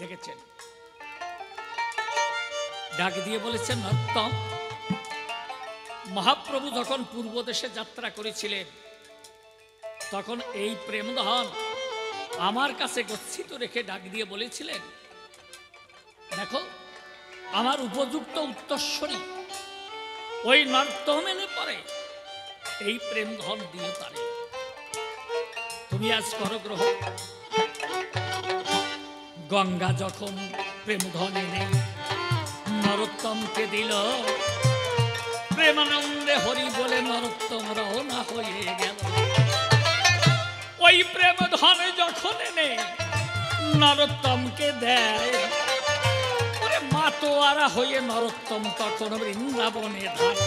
দেখেছেন। ডাক দিয়ে বলেছেন নর্তম মহাপ্রভু যখন পূর্ব দেশে যাত্রা করেছিলেন, তখন এই প্রেমধন আমার কাছে গচ্ছিত রেখে ডাক দিয়ে বলেছিলেন, দেখো, আমার উপযুক্ত উত্তরস্বরী ওই নর্তমেনে পরে এই প্রেম ধন দিয়ে পারে তুমি আজ করো গ্রহ গঙ্গা যখন প্রেম ধন এনে নরোত্তমকে দিল। প্রেমানন্দে হরি বলে নরোত্তম রওনা হয়ে গেল। ওই প্রেম ধনে যখন এনে নরোত্তমকে দেয়। ওরে মাতোয়ারা হয়ে নরোত্তম তখন বৃন্দাবনে ধায়।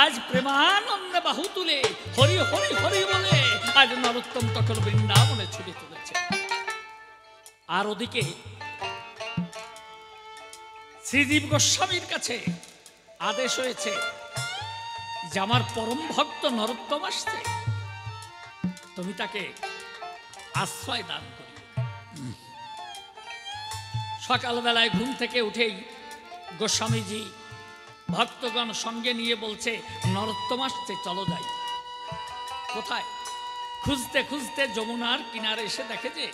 আজ প্রেমানন্দে বাহু তুলে হরি হরি হরি বলে আজ নরোত্তম তখন বৃন্দাবনে ছুটে চলেছে। আর ওদিকে শ্রীদীপ গোস্বামীর কাছে আদেশ হয়েছে যে আমার পরম ভক্ত নরোত্তম আসছে। তুমি তাকে আশ্রয় দান করি সকালবেলায় ঘুম থেকে উঠেই গোস্বামীজি ভক্তগণ সঙ্গে নিয়ে বলছে, নরোত্তম আসছে, চলো যাই। কোথায়? খুঁজতে খুঁজতে যমুনার কিনারে এসে দেখে যে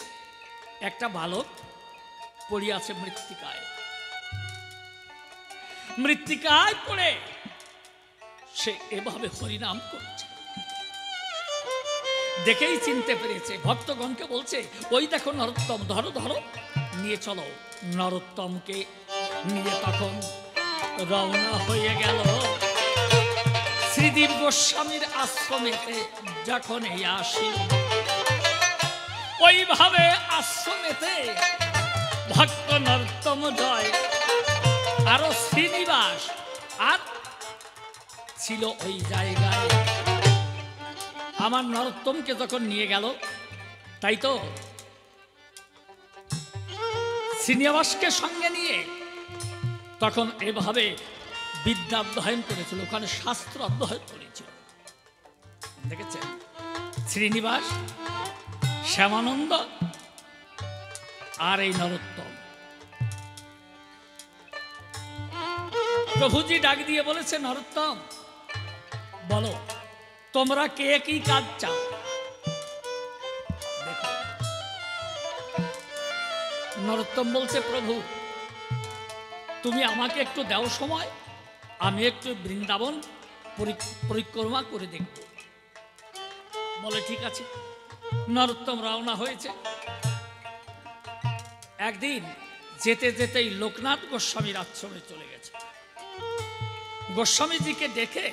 একটা বালক পড়িয়াছে মৃত্তিকায়। মৃত্তিকায় পড়ে সে এভাবে হরিনাম করছে। দেখেই চিনতে পেরেছে, ভক্তগণকে বলছে, ওই দেখো নরোত্তম, ধরো ধরো, নিয়ে চলো। নরোত্তমকে নিয়ে তখন রওনা হয়ে গেল শ্রীদীপ গোস্বামীর আশ্রমেতে যখন এই আসি। ওইভাবে আশ্রমেতে ভক্ত নর্তম জয়, আরও শ্রীনিবাস, আর ছিল ওই জায়গায়। আমার নরোত্তমকে যখন নিয়ে গেল, তাই তো শ্রীনিবাসকে সঙ্গে নিয়ে তখন এভাবে বিদ্যা অধ্যয়ন করেছিল, ওখানে শাস্ত্র অধ্যয়ন করেছিল। দেখেছেন? শ্রীনিবাস শ্যামানন্দ আর এই নরোত্তম। প্রভুজি ডাক দিয়ে বলেছে, নরোত্তম, বলো, তোমরা কে কি কাজ চাও? নরোত্তম বলছে, প্রভু, তুমি আমাকে একটু দাও সময়, আমি একটু বৃন্দাবন পরি- পরিক্রমা করে দেখব। বলে, ঠিক আছে। নরোত্তম রওনা হয়েছে। একদিন যেতে যেতেই লোকনাথ গোস্বামীর আশ্রমে চলে গেছে। গোস্বামীজিকে ডেকে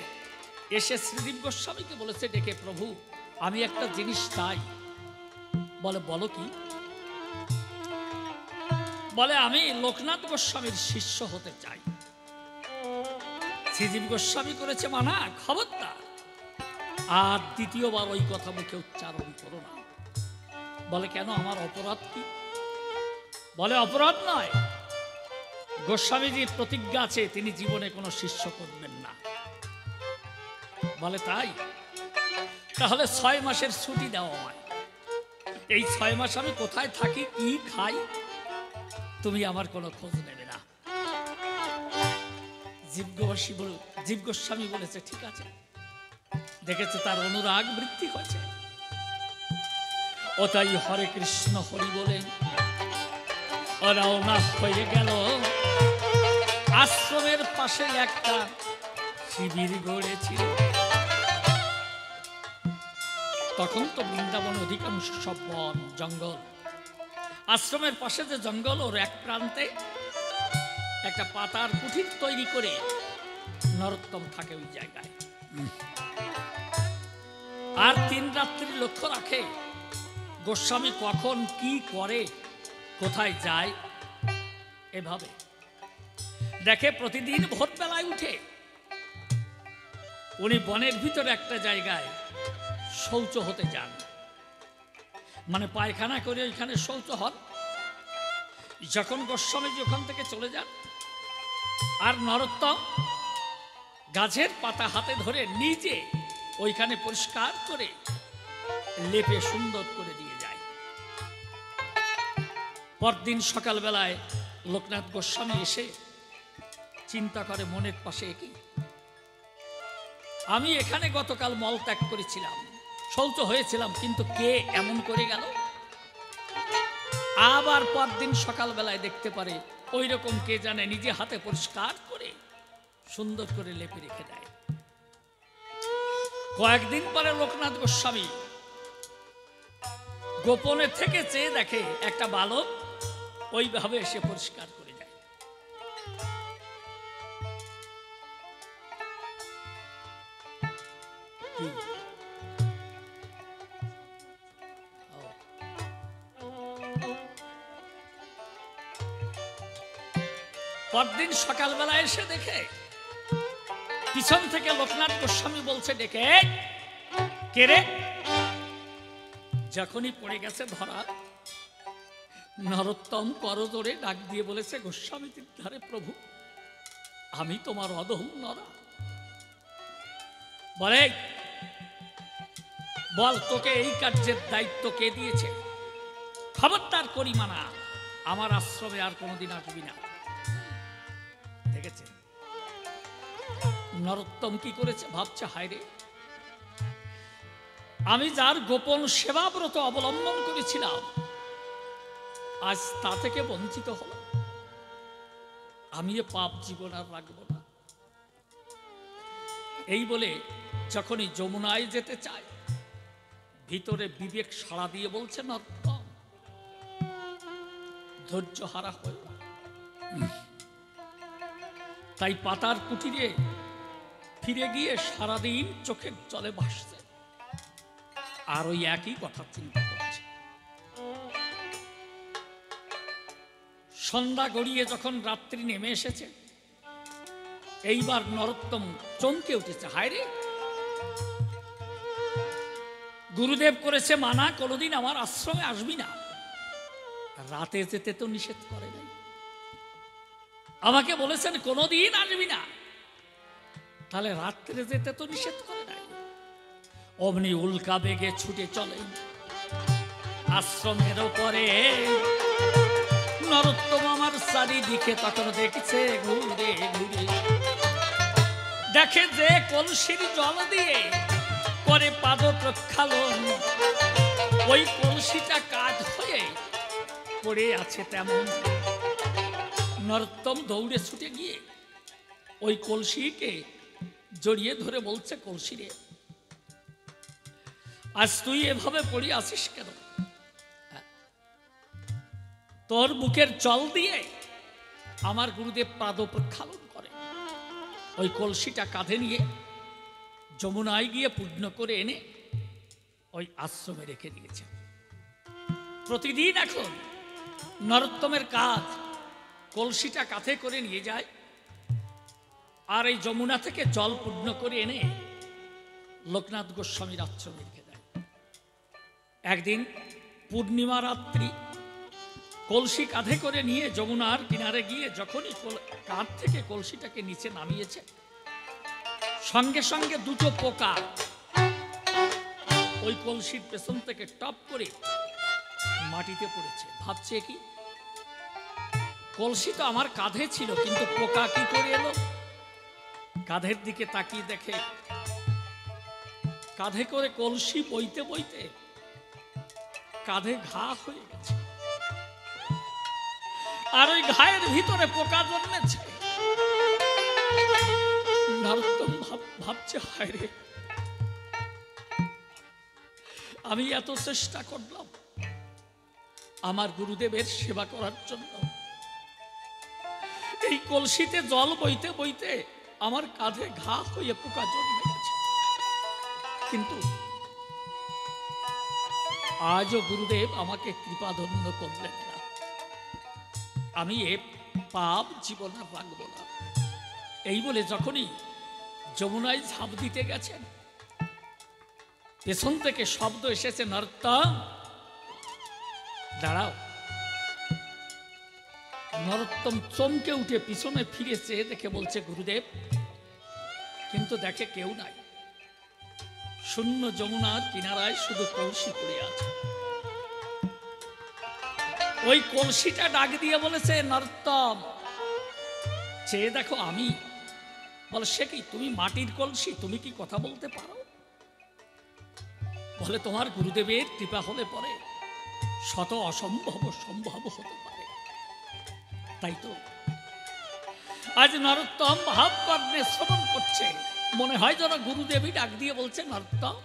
এসে শ্রীদীপ গোস্বামীকে বলেছে, ডেকে প্রভু, আমি একটা জিনিস চাই। বলে, বলো কি? বলে, আমি লোকনাথ গোস্বামীর শিষ্য হতে চাই। শ্রীজীব গোস্বামী করেছে মানা, খবরদার আর দ্বিতীয়বার ওই কথা মুখে উচ্চারণ করো না। বলে, কেন? আমার অপরাধ কি? বলে, অপরাধ নয়। গোস্বামীজির প্রতিজ্ঞা আছে, তিনি জীবনে কোনো শিষ্য করবেন না। বলে, তাই? তাহলে ছয় মাসের ছুটি দেওয়া হয়। এই ছয় মাস আমি কোথায় থাকি, কি খাই, তুমি আমার কোনো খোঁজ নেবে না। জীব গোস্বামী বল জীব গোস্বামী বলেছে, ঠিক আছে। দেখেছে তার অনুরাগ বৃদ্ধি হয়েছে। ও তাই হরে কৃষ্ণ হরি বলে রওনা হয়ে গেল। আশ্রমের পাশে একটা শিবির গড়েছিল। তখন তো বৃন্দাবন অধিকাংশ সব বন, জঙ্গল। আশ্রমের পাশে যে জঙ্গল, ওর এক প্রান্তে একটা পাতার কুঠির তৈরি করে নরোত্তম থাকে ওই জায়গায়। আর তিন রাত্রি লক্ষ্য রাখে, গোস্বামী কখন কি করে, কোথায় যায়, এভাবে। দেখে প্রতিদিন ভোরবেলায় উঠে, উনি বনের ভিতরে একটা জায়গায় শৌচ হতে যান। মানে পায়খানা করে ওইখানে শৌচ হন। যখন গোস্বামীজি ওখান থেকে চলে যান, আর নরোত্তম গাছের পাতা হাতে ধরে নিজে ওইখানে পরিষ্কার করে লেপে সুন্দর করে দিয়ে যায়। পরদিন সকালবেলায় লোকনাথ গোস্বামী এসে চিন্তা করে মনের পাশে কি আমি এখানে গতকাল মল ত্যাগ করেছিলাম, শৌচ হয়েছিলাম, কিন্তু কে এমন করে গেল? আবার পরদিন সকালবেলায় দেখতে পারে ওই রকম কে জানে নিজে হাতে পরিষ্কার করে সুন্দর করে লেপে রেখে দেয়। কয়েকদিন পরে লোকনাথ গোস্বামী গোপনে থেকে চেয়ে দেখে একটা বালক ওইভাবে এসে পরিষ্কার করে যায় পরদিন সকালবেলা এসে দেখে পিছন থেকে লোকনাথ গোস্বামী বলছে ডেকে "এই, কে রে? যখনই পড়ে গেছে ধরা নরোত্তম করজোরে ডাক দিয়ে বলেছে গোস্বামী তীর্ধারে প্রভু আমি তোমার অদহম নরা। বলে বল তোকে এই কার্যের দায়িত্ব কে দিয়েছে? খবরদার করি মানা আমার আশ্রমে আর কোনোদিন আসবি না। নরোত্তম কি করেছে ভাবছে হায়রে আমি যার গোপন সেবাব্রত অবলম্বন করেছিলাম, আজ তা থেকে বঞ্চিত হল আমি পাপ জীবন আর রাখব না। এই বলে যখনই যমুনায় যেতে চায়, ভিতরে বিবেক সাড়া দিয়ে বলছে নর্তম ধৈর্য হারা হয়ে তাই পাতার কুটিরে ফিরে গিয়ে সারাদিন চোখের জলে ভাসছে। আর ওই একই কথা চিন্তা করছে। সন্ধ্যা গড়িয়ে যখন রাত্রি নেমে এসেছে, এইবার নরোত্তম চমকে উঠেছে, হায় রে! গুরুদেব করেছে মানা, কোনোদিন আমার আশ্রমে আসবি না। রাতে যেতে তো নিষেধ করে নাই। আমাকে বলেছেন, কোনোদিন আসবি না। তাহলে রাত্রে যেতে তো নিষেধ করে নাই। অমনি উল্কা বেগে ছুটে চলে। আশ্রমের পরে নরোত্তম আমার চারিদিকে তখন দেখছে ঘুরে ঘুরে। দেখে যে কলসির জল দিয়ে করে পাদ প্রক্ষালন ওই কলসিটা কাজ হয়ে পড়ে আছে তেমন। নরোত্তম দৌড়ে ছুটে গিয়ে ওই কলসিকে জড়িয়ে ধরে বলছে কলসি রে আজ তুই এভাবে পড়ে আছিস কেন? তোর বুকের জল দিয়ে আমার গুরুদেব পাদ প্রক্ষালন করে। ওই কলসিটা কাঁধে নিয়ে যমুনায় গিয়ে পূর্ণ করে এনে ওই আশ্রমে রেখে দিয়েছে। প্রতিদিন এখন নরোত্তমের কাজ কলসিটা কাঁধে করে নিয়ে যায়। আর এই যমুনা থেকে জল পূর্ণ করে এনে লোকনাথ গোস্বামীর আশ্রমে রেখে দেয়। একদিন পূর্ণিমা রাত্রি কলসি কাঁধে করে নিয়ে যমুনার কিনারে গিয়ে যখনই কাঁধ থেকে কলসিটাকে নিচে নামিয়েছে, সঙ্গে সঙ্গে দুটো পোকা ওই কলসির পেছন থেকে টপ করে মাটিতে পড়েছে। ভাবছে কি, কলসি তো আমার কাঁধে ছিল, কিন্তু পোকা কি করে এলো? কাঁধের দিকে তাকিয়ে দেখে। কাঁধে করে কলসি বইতে বইতে কাঁধে ঘা হয়ে গেছে। আর ওই ঘায়ের ভিতরে পোকা জন্মেছে। ভাবছে, হায় রে, আমি এত চেষ্টা করলাম আমার গুরুদেবের সেবা করার জন্য। এই কলসিতে জল বইতে বইতে আমার কাঁধে ঘা হয়ে পোকা জন্মে গেছে। কিন্তু আজও গুরুদেব আমাকে কৃপাধন্য করলেন না। আমি এ পাপ জীবন রাখব না। এই বলে যখনই যমুনায় ঝাঁপ দিতে গেছেন, পেছন থেকে শব্দ এসেছে নর্তম দাঁড়াও। নরোত্তম চমকে উঠে পিছনে ফিরে চেয়ে দেখে বলছে, গুরুদেব কিন্তু দেখে কেউ নাই। শূন্য যমুনার কিনারায় শুধু কলসি পড়ে আছে। ওই কলসিটা ডাক দিয়ে বলেছে, নর্তম, চেয়ে দেখো আমি। বলে, সে কি তুমি মাটির কলসি? তুমি কি কথা বলতে পারো? বলে, তোমার গুরুদেবের কৃপা হলে পরে শত অসম্ভব সম্ভব হতে পারে। তাই তো আজ নরোত্তম ভাব কর্ণে শ্রবণ করছে। মনে হয় যেন গুরুদেবী ডাক দিয়ে বলছে নরোত্তম,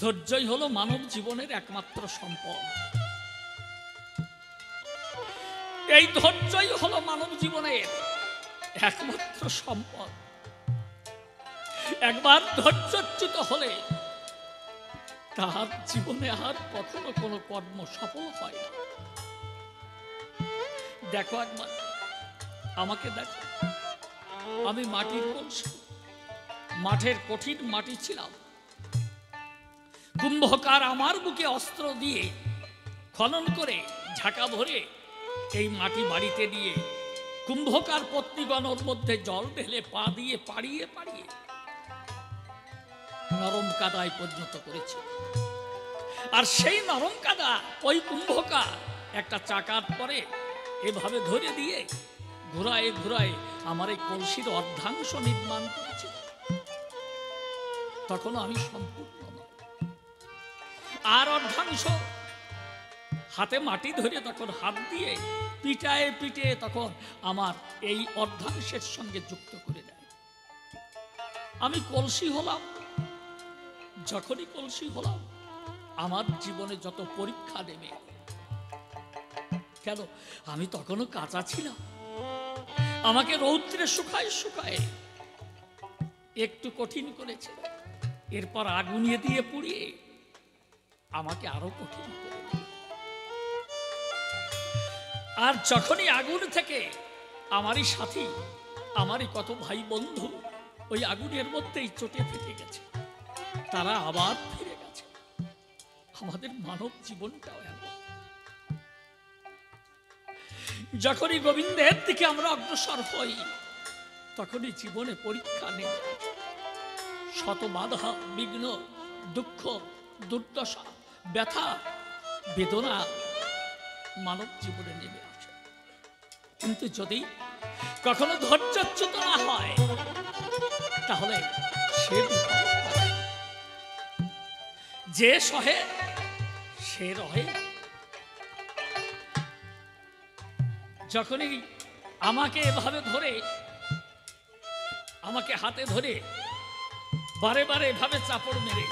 ধৈর্যই হলো মানব জীবনের একমাত্র সম্পদ। এই ধৈর্যই হলো মানব জীবনের একমাত্র সম্পদ। একবার ধৈর্যচ্যুত হলে তার জীবনে আর কখনো কোনো কর্ম সফল হয় না। দেখো একবার। আমাকে দেখো। আমি মাটির কলসি, মাঠের কঠিন মাটি ছিলাম। কুম্ভকার আমার বুকে অস্ত্র দিয়ে খনন করে ঝাঁকা ভরে এই মাটি বাড়িতে দিয়ে কুম্ভকার পত্নীগণের মধ্যে জল ঢেলে পা দিয়ে পাড়িয়ে পাড়িয়ে নরম কাদায় পরিণত করেছে। আর সেই নরম কাদা ওই কুম্ভকার একটা চাকার পরে এভাবে ধরে দিয়ে ঘুরায় ঘুরায় আমার এই কলসির অর্ধাংশ নির্মাণ করেছে। তখন আমি সম্পূর্ণ আর অর্ধাংশ হাতে মাটি ধরে তখন হাত দিয়ে পিটায়ে পিটে তখন আমার এই অর্ধাংশের সঙ্গে যুক্ত করে দেয়। আমি কলসি হলাম, যখনই কলসি হলাম, আমার জীবনে যত পরীক্ষা এলো। কেন? আমি তখনও কাঁচা ছিলাম। আমাকে রৌদ্রে শুকায় শুকায় একটু কঠিন করেছে। এরপর আগুনিয়ে দিয়ে পুড়িয়ে আমাকে আরও কঠিন আর যখনই আগুন থেকে আমারই সাথী, আমারই কত ভাই বন্ধু ওই আগুনের মধ্যেই চটে ফেটে গেছে। তারা আবার ফিরে গেছে। আমাদের মানব জীবনটাও যখনই গোবিন্দের দিকে আমরা অগ্রসর হই, তখনই জীবনে পরীক্ষা নেই। শত বাধা বিঘ্ন, দুঃখ, দুর্দশা, ব্যথা, বেদনা মানব জীবনে নেমে আসে। কিন্তু যদি কখনো ধৈর্যচ্যুত না হয়, তাহলে সে যে সহে, সে রহে। যখনই আমাকে এভাবে ধরে, আমাকে হাতে ধরে বারে বারে এভাবে চাপড় মেরে।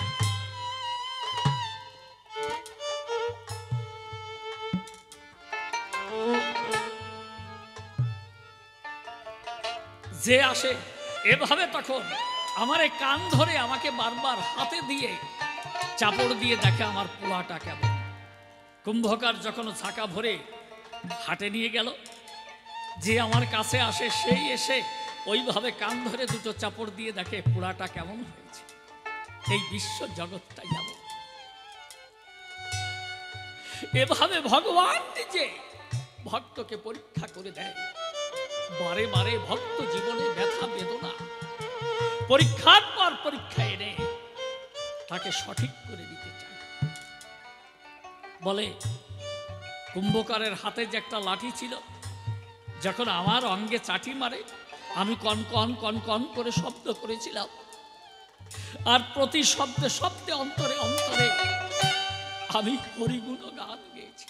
যে আসে এভাবে তখন আমার কান ধরে আমাকে বারবার হাতে দিয়ে চাপড় দিয়ে দেখে আমার পোলাটা কেমন। কুম্ভকার যখন ছাকা ভরে হাটে নিয়ে গেল যে আমার কাছে আসে, সেই এসে ওইভাবে কান ধরে দুটো চাপড় দিয়ে দেখে পোড়াটা কেমন হয়েছে। এই বিশ্ব জগৎটাই এমন। এভাবে ভগবান নিজে ভক্তকে পরীক্ষা করে দেয়। বারে বারে ভক্ত জীবনে ব্যথা, বেদনা, পরীক্ষার পর পরীক্ষা এনে তাকে সঠিক করে দিতে চায়। বলে, কুম্ভকারের হাতে যে একটা লাঠি ছিল যখন আমার অঙ্গে চাটি মারে, আমি কন কন কন কন করে শব্দ করেছিলাম। আর প্রতি শব্দে শব্দে অন্তরে অন্তরে আমি হরিগুণ গান গেয়েছি।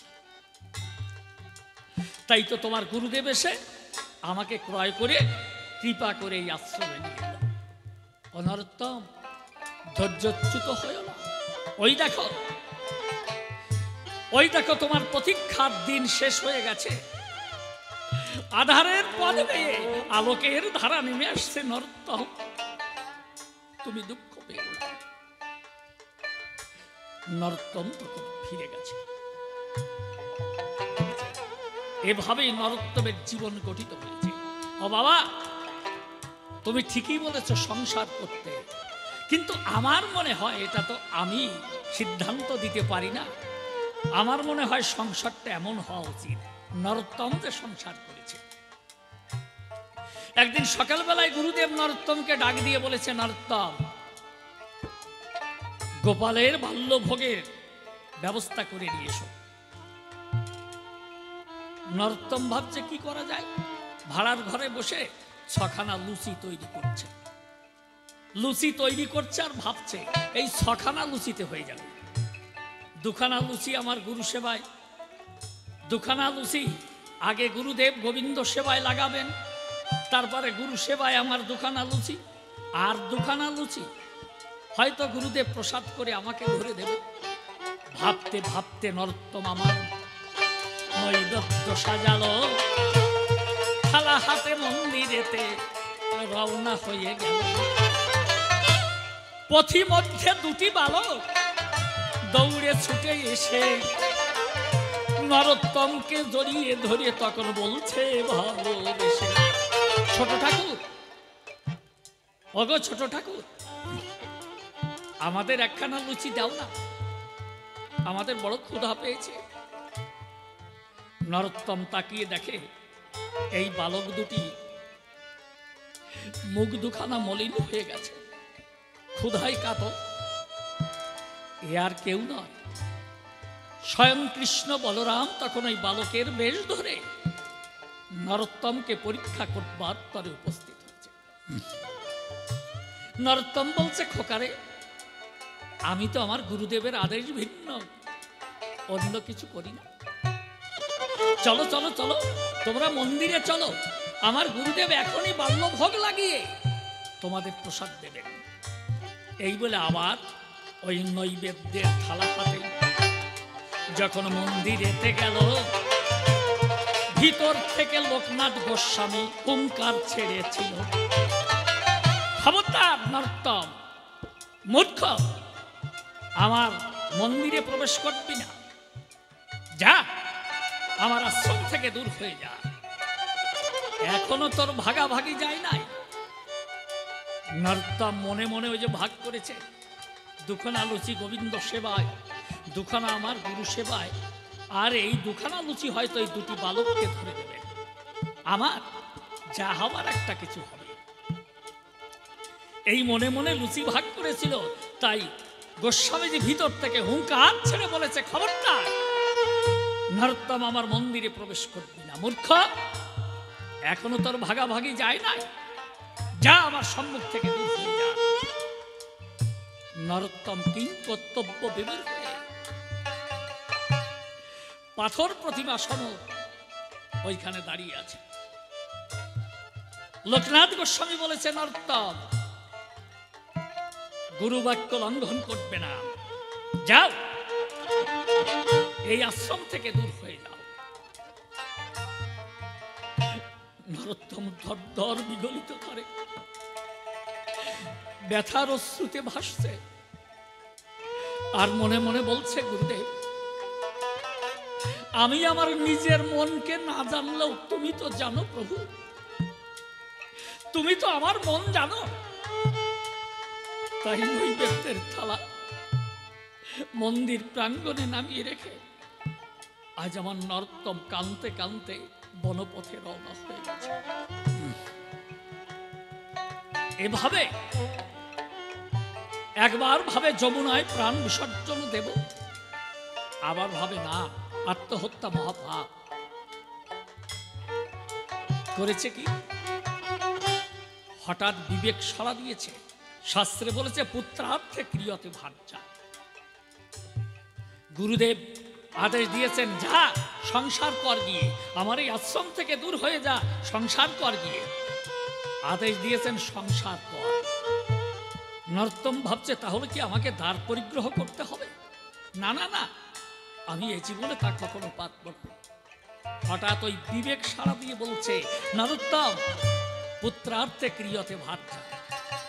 তাই তো তোমার গুরুদেব এসে আমাকে ক্রয় করে কৃপা করে এই আশ্রমে নিয়ে এলো। অনর্তম ধৈর্যচ্যুত হয়েও না। ওই দেখো ওই দেখো তোমার প্রতীক্ষার দিন শেষ হয়ে গেছে। আধারের পদ পেয়ে আলোকের ধারা নেমে আসছে নর্তম তুমি দুঃখ না। নর্তম তখন ফিরে গেছে। এভাবেই নরোত্তমের জীবন গঠিত হয়েছে। ও বাবা, তুমি ঠিকই বলেছ সংসার করতে। কিন্তু আমার মনে হয় এটা তো আমি সিদ্ধান্ত দিতে পারি না। আমার মনে হয় সংসারটা এমন হওয়া উচিত। নরোত্তম যে সংসার করেছে। একদিন সকালবেলায় গুরুদেব নরোত্তমকে ডাক দিয়ে বলেছে, নরোত্তম, গোপালের বাল্যভোগের ব্যবস্থা করে নিয়ে এসো। নরোত্তম ভাবছে, কি করা যায়? ভাড়ার ঘরে বসে ছখানা লুচি তৈরি করছে। লুচি তৈরি করছে আর ভাবছে, এই ছখানা লুচিতে হয়ে যাবে। দুখানা লুচি আমার গুরু সেবায় দুখানা লুচি। আগে গুরুদেব গোবিন্দ সেবায় লাগাবেন, তারপরে গুরু সেবায় আমার দুখানা লুচি আর দুখানা লুচি। হয়তো গুরুদেব প্রসাদ করে আমাকে ধরে দেবে ভাবতে ভাবতে নরোত্তম আমার নৈবেদ্য সাজালো। থালা হাতে মন্দিরেতে রওনা হয়ে গেল। পথি মধ্যে দুটি বালক দৌড়ে ছুটে এসে নরোত্তমকে জড়িয়ে ধরিয়ে তখন বলছে ভালোবেসে ছোট ঠাকুর অগো ছোট ঠাকুর, আমাদের একখানা লুচি দাও না, আমাদের বড় ক্ষুধা পেয়েছে। নরোত্তম তাকিয়ে দেখে এই বালক দুটি মুখ দুখানা মলিন হয়ে গেছে ক্ষুধাই কাত এ আর কেউ নয় স্বয়ং কৃষ্ণ বলরাম তখন ওই বালকের বেশ ধরে নরোত্তমকে পরীক্ষা করবার পরে উপস্থিত হয়েছে। নরোত্তম বলছে, খোকারে, আমি তো আমার গুরুদেবের আদেশ ভিন্ন, অন্য কিছু করি না। চলো চলো চলো, তোমরা মন্দিরে চলো, আমার গুরুদেব এখনই বাল্যভোগ লাগিয়ে তোমাদের প্রসাদ দেবেন। এই বলে আবার ওই নৈবেদ্যের থালা হাতে যখন মন্দিরেতে গেল, ভিতর থেকে লোকনাথ গোস্বামী হুঙ্কার ছেড়েছিল। খবরদার নর্তম, মূর্খ, আমার মন্দিরে প্রবেশ করবি না। যা, আমার আশ্রম থেকে দূর হয়ে যা। এখনও তোর ভাগাভাগি যায় নাই। নর্তম মনে মনে ওই যে ভাগ করেছে, দুখানা লুচি গোবিন্দ সেবায় দুখানা আমার গুরু সেবায়। আর এই দুখানা লুচি হয়তো এই দুটি বালককে ধরে দেবে। আমার, যা হওয়ার একটা কিছু হবে। এই মনে মনে লুচি ভাগ করেছিল, তাই গোস্বামীজি ভিতর থেকে হুঙ্কার ছেড়ে বলেছে খবরটা নরোত্তম আমার মন্দিরে প্রবেশ করবি না, মূর্খ। এখনও তোর ভাগাভাগি যায় নাই। যা আমার সম্মুখ থেকে নরোত্তম কিং কর্তব্য হয়ে পাথর প্রতিমা সম ওইখানে দাঁড়িয়ে আছে। লোকনাথ গোস্বামী বলেছে নর্তম গুরু বাক্য লঙ্ঘন করবে না। যাও, এই আশ্রম থেকে দূর হয়ে যাও। নরোত্তম ধর বিগলিত করে, ব্যথার অশ্রুতে ভাসছে। আর মনে মনে বলছে, গুরুদেব আমি আমার নিজের মনকে না জানলেও তুমি তো জানো প্রভু। তুমি তো আমার মন জানো। তাই নৈবেদ্যের থালা মন্দির প্রাঙ্গণে নামিয়ে রেখে আজ আমার নর্তম কানতে কানতে বনপথে রওনা হয়ে গেছে। এভাবে একবার ভাবে যমুনায় প্রাণ বিসর্জন দেব, আবার ভাবে না। আত্মহত্যা মহাপাপ। করেছে কি? হঠাৎ বিবেক সাড়া দিয়েছে। শাস্ত্রে বলেছে, পুত্রার্থে ক্রিয়তে ভার্যা। গুরুদেব আদেশ দিয়েছেন, যা, সংসার কর গিয়ে। আমার এই আশ্রম থেকে দূর হয়ে যা, সংসার কর গিয়ে। আদেশ দিয়েছেন, সংসার কর। নর্তম ভাবছে, তাহলে কি আমাকে দ্বার পরিগ্রহ করতে হবে? না না না আমি এই জীবনে তা কখনো পাতব না। হঠাৎ ওই বিবেক সারা দিয়ে বলছে নরোত্তম পুত্রার্থে ক্রিয়তে ভার্যা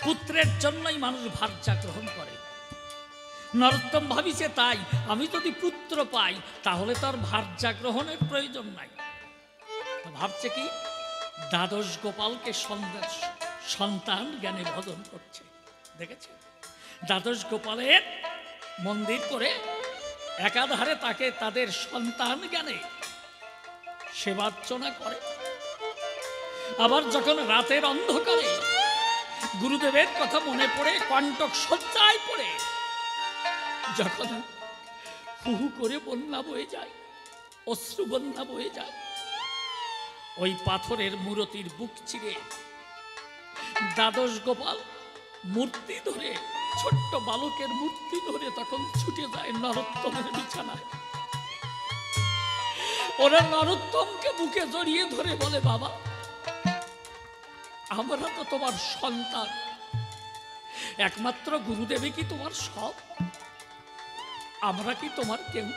পুত্রের জন্যই মানুষ ভার্যা গ্রহণ করে। নরোত্তম ভাবিছে, তাই আমি যদি পুত্র পাই, তাহলে তার ভার্যা গ্রহণের প্রয়োজন নাই। ভাবছে কি, দ্বাদশ গোপালকে সন্দেশ, সন্তান জ্ঞানে ভজন করছে। দেখেছে? দ্বাদশ গোপালের মন্দির করে একাধারে তাকে তাদের সন্তান জ্ঞানে সেবার্চনা করে। আবার যখন রাতের অন্ধকারে গুরুদেবের কথা মনে পড়ে, কণ্টক সজ্জায় পড়ে, যখন হু হু করে বন্যা বয়ে যায় অশ্রু বন্যা বয়ে যায়, ওই পাথরের মূরতির বুক চিরে, দ্বাদশ গোপাল মূর্তি ধরে ছোট্ট বালকের মূর্তি ধরে তখন ছুটে যায় নরোত্তমের বিছানায়। ওরা নরোত্তমকে বুকে জড়িয়ে ধরে বলে, বাবা, আমরা তো তোমার সন্তান। একমাত্র গুরুদেবে কি তোমার সব? আমরা কি তোমার কেউ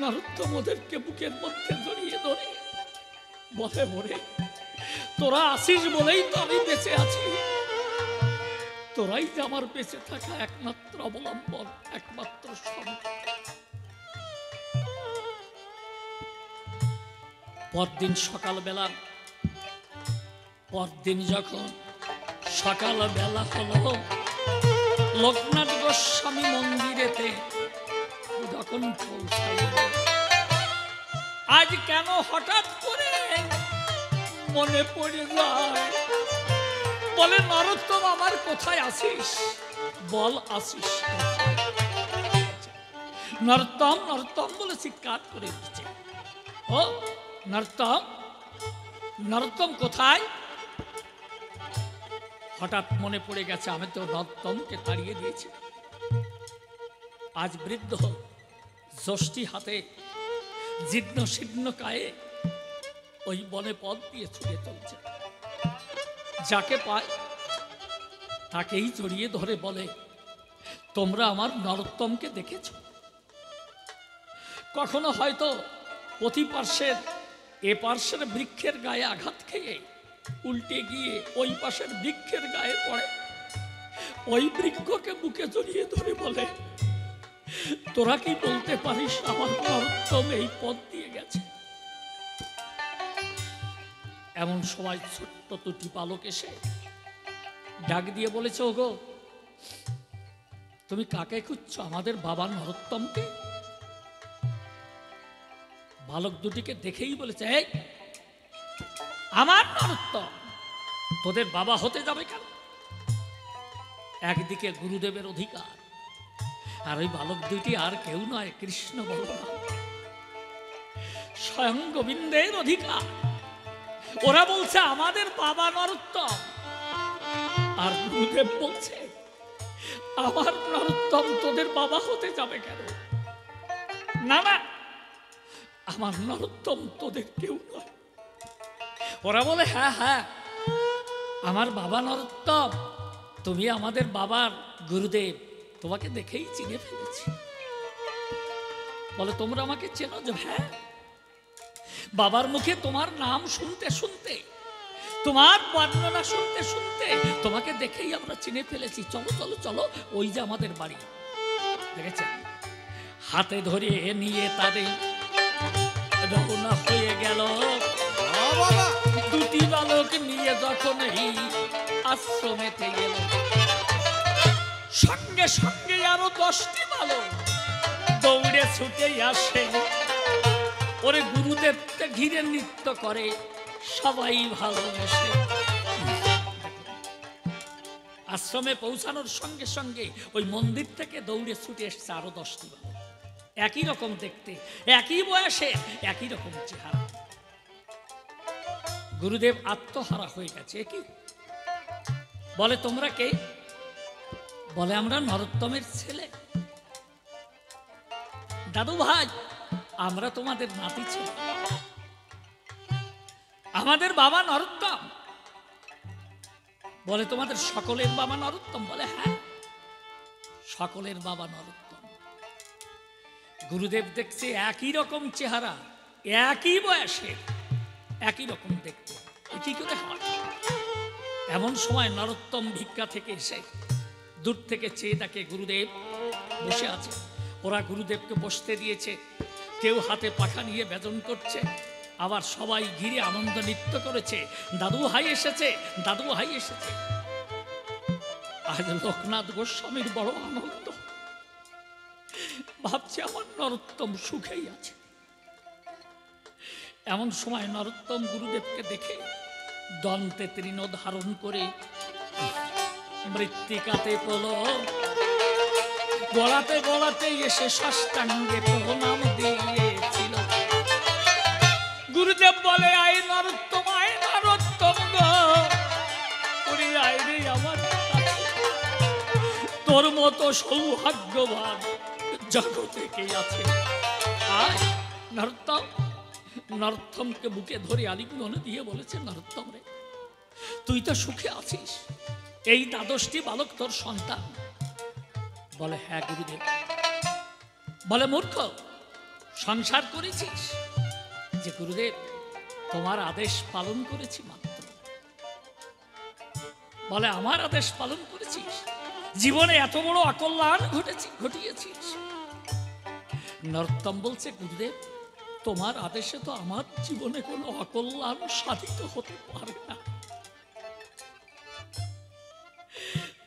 নরোত্তম ওদেরকে বুকের মধ্যে জড়িয়ে ধরে বলে মরে তোরা আসিস বলেই তো আমি বেঁচে আছি। তোরাই যে আমার বেঁচে থাকা একমাত্র অবলম্বন, একমাত্র পরদিন সকালবেলা, পরদিন যখন সকালবেলা হলো, লোকনাথ গোস্বামী মন্দিরেতে যখন পৌঁছাইল আজ কেন হঠাৎ করে মনে পড়ে যায় বলে, নরোত্তম, আমার কোথায় আসিস বল, আসিস? নরোত্তম নরোত্তম, বলে চিৎকার করে উঠছে। ও, নরোত্তম নরোত্তম কোথায়? হঠাৎ মনে পড়ে গেছে, আমি তো নরোত্তমকে তাড়িয়ে দিয়েছি। আজ বৃদ্ধ যষ্টি হাতে জীর্ণ, শীর্ণ কায়ে ওই বনে পথ দিয়ে ছুটে চলছে যাকে পায় তাকেই জড়িয়ে ধরে বলে, তোমরা আমার নরোত্তমকে দেখেছ? কখনো হয়তো প্রতি পার্শ্বের, এ পার্শ্বের বৃক্ষের গায়ে আঘাত খেয়ে উল্টে গিয়ে ওই পাশের বৃক্ষের গায়ে পড়ে। ওই বৃক্ষকে বুকে জড়িয়ে ধরে বলে, তোরা কি বলতে পারিস আমার নরোত্তম এই পথ দিয়ে এমন সময় ছোট্ট দুটি বালক এসে ডাক দিয়ে বলেছে, ওগো, তুমি কাকে খুঁজছো? আমাদের বাবা নরোত্তমকে? বালক দুটিকে দেখেই বলেছে, এই, আমার নরোত্তম, তোদের বাবা হতে যাবে কেন? একদিকে গুরুদেবের অধিকার, আর ওই বালক দুটি আর কেউ নয়, কৃষ্ণ বলরাম স্বয়ং গোবিন্দের অধিকার। ওরা বলছে, আমাদের বাবা নরোত্তম। আর গুরুদেব বলছে, আমার নরোত্তম তোদের বাবা হতে যাবে কেন? না না, আমার নরোত্তম তোদের কেউ নয়। ওরা বলে হ্যাঁ হ্যাঁ আমার বাবা নরোত্তম, তুমি আমাদের বাবার গুরুদেব, তোমাকে দেখেই চিনে ফেলেছি। বলে, তোমরা আমাকে চেনো যে হ্যাঁ বাবার মুখে তোমার নাম শুনতে শুনতে, তোমার বর্ণনা শুনতে শুনতে, তোমাকে দেখেই আমরা চিনে ফেলেছি। চলো চলো চলো, ওই যে আমাদের বাড়ি। দেখেছেন? হাতে ধরে নিয়ে তাদের রওনা হয়ে গেল। দুটি বালক নিয়ে যখন এই আশ্রমেতে গেল, সঙ্গে সঙ্গে আরও দশটি বালক দৌড়ে ছুটে আসে। ওরে গুরুদেবকে ঘিরে নৃত্য করে, সবাই ভালোবাসে। আশ্রমে পৌঁছানোর সঙ্গে সঙ্গে ওই মন্দির থেকে দৌড়ে ছুটে এসছে আরও দশটি একই রকম দেখতে, একই বয়সে, একই রকম চেহারা। গুরুদেব আত্মহারা হয়ে গেছে কি? বলে, তোমরা কে? বলে, আমরা নরোত্তমের ছেলে। দাদু ভাই আমরা তোমাদের নাতি ছেলে। আমাদের বাবা নরোত্তম। বলে, তোমাদের সকলের বাবা নরোত্তম? বলে হ্যাঁ সকলের বাবা নরোত্তম। গুরুদেব দেখছে একই রকম চেহারা, একই বয়সে, একই রকম দেখতে। কি করে হয়? এমন সময় নরোত্তম ভিক্ষা থেকে এসে দূর থেকে চেয়ে তাকে গুরুদেব বসে আছে। ওরা গুরুদেবকে বসতে দিয়েছে। কেউ হাতে পাখা নিয়ে বেদন করছে। আবার সবাই ঘিরে আনন্দ নৃত্য করেছে। দাদু হাই এসেছে, দাদু ভাই এসেছে। আজ লোকনাথ গোস্বামীর বড় আনন্দ। ভাবছে আমার নরোত্তম সুখেই আছে। এমন সময় নরোত্তম গুরুদেবকে দেখে দন্তে তৃণ ধারণ করে, মৃত্তিকাতে পল গলাতে গলাতে এসে সষ্টাঙ্গে প্রণাম দিয়েছিল। গুরুদেব বলে আই নরোত্তম আই নরোত্তম আমার তোর মতো সৌভাগ্যবান জগতে কে আছে। আয় নরোত্তম, নরোত্তমকে বুকে ধরে আলিঙ্গন দিয়ে বলেছে, নরোত্তম রে, তুই তো সুখে আছিস। এই দ্বাদশটি বালক তোর সন্তান। বলে হ্যাঁ গুরুদেব। বলে, মূর্খ, সংসার করেছিস? যে, গুরুদেব, তোমার আদেশ পালন করেছি মাত্র। বলে, আমার আদেশ পালন করেছিস? জীবনে এত বড় অকল্যাণ ঘটেছি, ঘটিয়েছিস? নর্তম বলছে, গুরুদেব, তোমার আদেশে তো আমার জীবনে কোনো অকল্যাণ সাধিত হতে পারে না।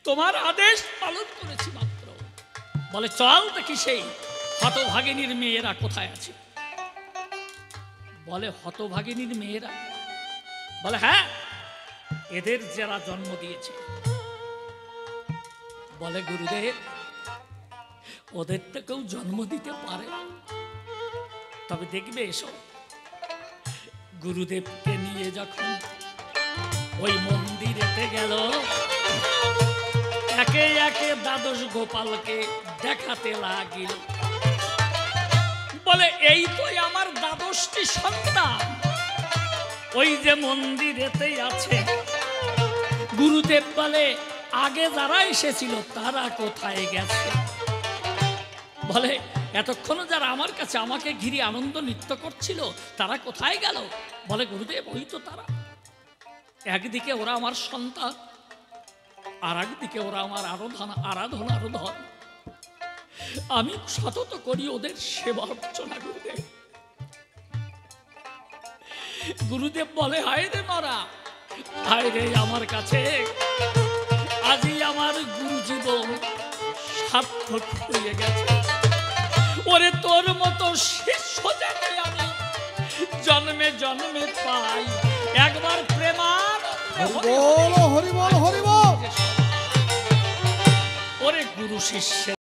তোমার আদেশ পালন করেছি বলে, চল দেখি সেই হতভাগিনীর মেয়েরা কোথায় আছে? বলে, হতভাগিনীর মেয়েরা? বলে হ্যাঁ এদের যারা জন্ম দিয়েছে। বলে, গুরুদেব, ওদের তো কেউ জন্ম দিতে পারে তবে দেখবে এসো, গুরুদেবকে নিয়ে যখন ওই মন্দিরেতে গেল, একে একে দ্বাদশ গোপালকে দেখাতে লাগিল। বলে, এই তো আমার দ্বাদশটি সন্তান। ওই যে মন্দিরেতেই আছে। গুরুদেব বলে, আগে যারা এসেছিল, তারা কোথায় গেছে? বলে, এতক্ষণ যারা আমার কাছে আমাকে ঘিরে আনন্দ নৃত্য করছিল, তারা কোথায় গেল? বলে, গুরুদেব, ওই তো তারা। একদিকে ওরা আমার সন্তান আর একদিকে ওরা আমার আরাধনা আরাধনা আরাধন আমি সতত করি ওদের সেবা অর্চনা গুরুদেব গুরুদেব বলে হায় রে মরা হায় রে আমার কাছে আজই আমার গুরু জীবন সার্থক হয়ে গেছে। ওরে তোর মতো শিষ্য যাতে আমি জন্মে জন্মে পাই একবার প্রেমার বল হরি বল ওরে গুরু শিষ্যের